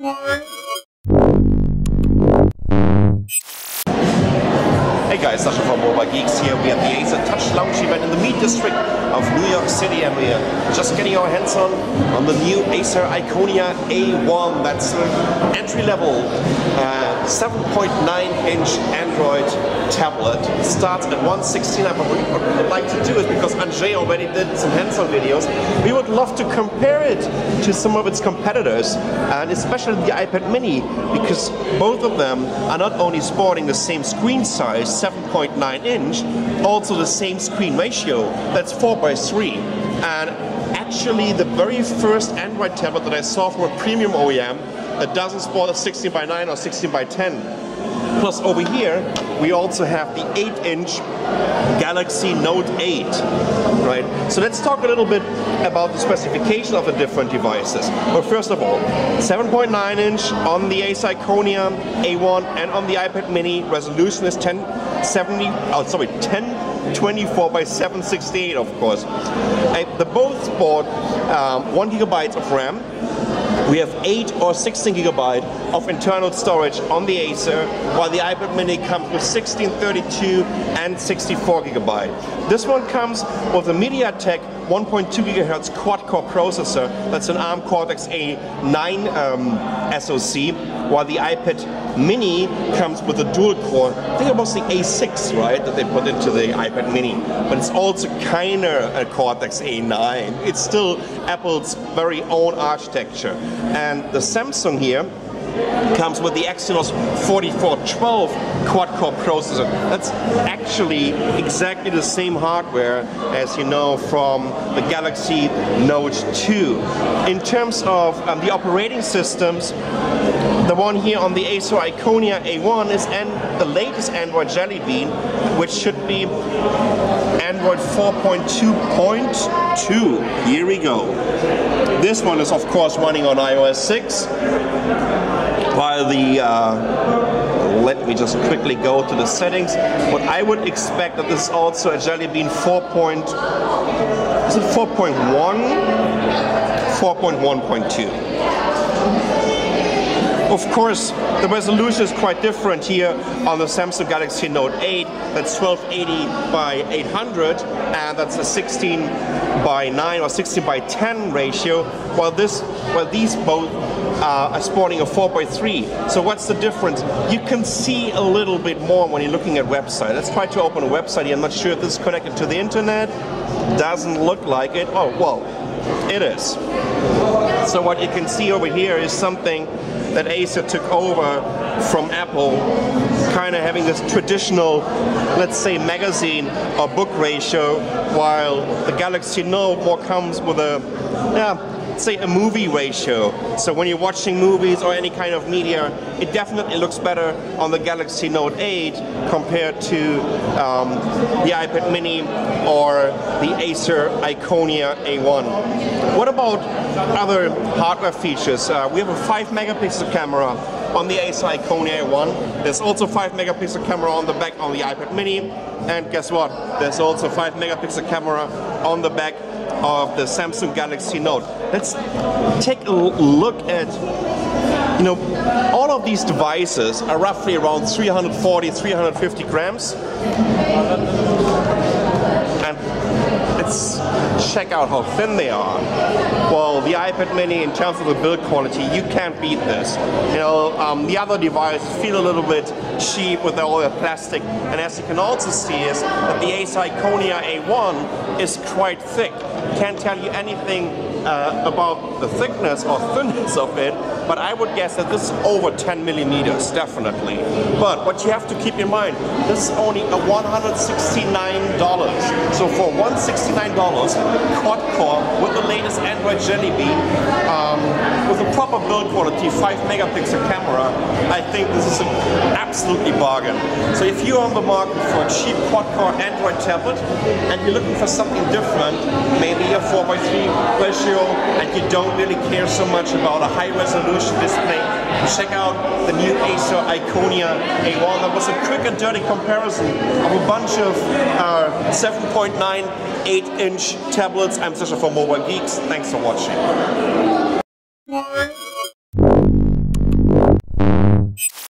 Hey guys, Sascha from Mobile Geeks here. We are at the Acer Touch Lounge event in the Meat District of New York City and we are just getting our hands on on the new Acer Iconia A1. That's an entry-level uh, 7.9 inch Android tablet. It starts at 169 but what we would like to do is because Andrzej already did some hands-on videos, we would love to compare it to some of its competitors and especially the iPad mini because both of them are not only sporting the same screen size 7.9 inch, also the same screen ratio, that's 4 by 3 and actually the very first Android tablet that I saw from a premium OEM that doesn't sport a 16 by 9 or 16 by 10 Plus over here, we also have the 8-inch Galaxy Note 8, right? So let's talk a little bit about the specification of the different devices. Well, first of all, 7.9 inch on the Acer Iconia A1 and on the iPad mini, resolution is 1070, oh sorry, 1024 by 768 of course. Uh, the both sport um, one gigabyte of RAM we have 8 or 16 gigabyte of internal storage on the Acer, while the iPad mini comes with 16, 32 and 64 gigabyte. This one comes with a MediaTek 1.2 gigahertz quad-core processor. That's an ARM Cortex-A9 um, SoC, while the iPad Mini comes with a dual-core. I think it was the A6, right, that they put into the iPad Mini. But it's also kind of a Cortex-A9. It's still Apple's very own architecture. And the Samsung here comes with the Exynos 4412 quad-core processor. That's actually exactly the same hardware as you know from the Galaxy Note 2. In terms of um, the operating systems, the one here on the Acer Iconia A1 is the latest Android Jelly Bean, which should be Android 4.2.2. Here we go. This one is of course running on iOS 6 while the uh, let me just quickly go to the settings. What I would expect that this is also a Jelly Bean 4. Point, is it 4.1? 4.1.2. Of course, the resolution is quite different here on the Samsung Galaxy Note 8. That's 1280 by 800, and that's a 16 by 9 or 16 by 10 ratio. While this, while these both uh, are sporting a 4 by 3. So what's the difference? You can see a little bit more when you're looking at website. Let's try to open a website. I'm not sure if this is connected to the internet. Doesn't look like it. Oh well, it is. So what you can see over here is something that Acer took over from Apple, kind of having this traditional, let's say, magazine or book ratio, while the Galaxy Note more comes with a, yeah, say a movie ratio. So when you're watching movies or any kind of media, it definitely looks better on the Galaxy Note 8 compared to um, the iPad mini or the Acer Iconia A1. What about other hardware features? Uh, we have a 5 megapixel camera on the Acer Iconia A1. There's also 5 megapixel camera on the back on the iPad mini. And guess what? There's also 5 megapixel camera on the back of the Samsung Galaxy Note. Let's take a look at you know, all of these devices are roughly around 340, 350 grams. And let's check out how thin they are. Well, the iPad mini, in terms of the build quality, you can't beat this. You know, um, the other devices feel a little bit cheap with all the plastic. And as you can also see is that the Acer Iconia A1 is quite thick. Can't tell you anything uh, about the thickness or thinness of it, but I would guess that this is over 10 millimeters, definitely. But what you have to keep in mind, this is only a $169. So for $169, quad core with the latest Android Jelly Bean, um, with a proper build quality, 5 megapixel camera, I think this is an absolutely bargain. So if you're on the market for a cheap quad core Android tablet and you're looking for something different, maybe a 4x3 ratio, and you don't really care so much about a high resolution display, check out the new Acer Iconia A1. That was a quick and dirty comparison of a bunch of uh, 7.9, 8 inch tablets. I'm Sascha from Mobile Geeks. Thanks for watching.